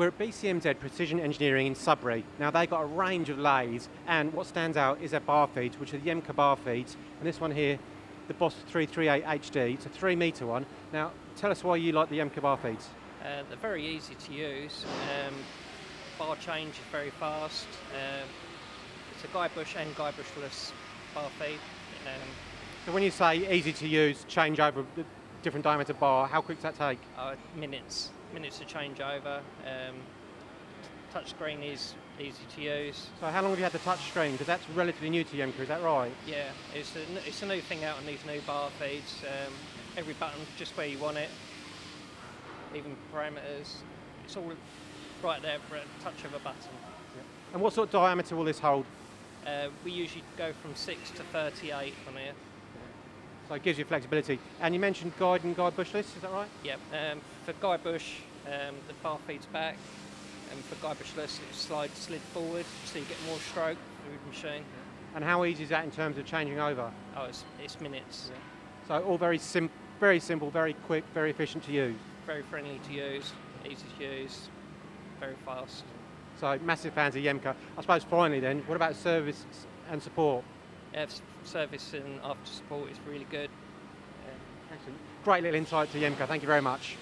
We're at BCMZ Precision Engineering in Sudbury. Now they've got a range of lathes and what stands out is their bar feeds, which are the Iemca bar feeds. And this one here, the Boss 338 HD, it's a three metre one. Now tell us why you like the Yemka bar feeds. Uh, they're very easy to use. Um, bar change is very fast. Um, it's a Guidebush and Guidebushless bar feed. Um, So when you say easy to use, change over the different diameter bar, how quick does that take? uh, minutes, minutes to change over. Um, touchscreen is easy to use. So how long have you had the touch screen? Because that's relatively new to Iemca, is that right? Yeah, it's a, it's a new thing out on these new bar feeds. Um, every button just where you want it, even parameters. It's all right there for a touch of a button. And what sort of diameter will this hold? Uh, we usually go from 6 to 38 on here. So it gives you flexibility. And you mentioned guide and guide bushless, is that right? Yep. Um, for Guidebush, um, the bar feeds back, and for Guidebushless, it slides slid forward, so you get more stroke through the machine. And how easy is that in terms of changing over? Oh, it's, it's minutes. So all very sim- very simple, very quick, very efficient to use. Very friendly to use, easy to use, very fast. So massive fans of Iemca. I suppose finally then, what about service and support? Yeah, service and after support is really good. Excellent. Great little insight to Iemca. Thank you very much.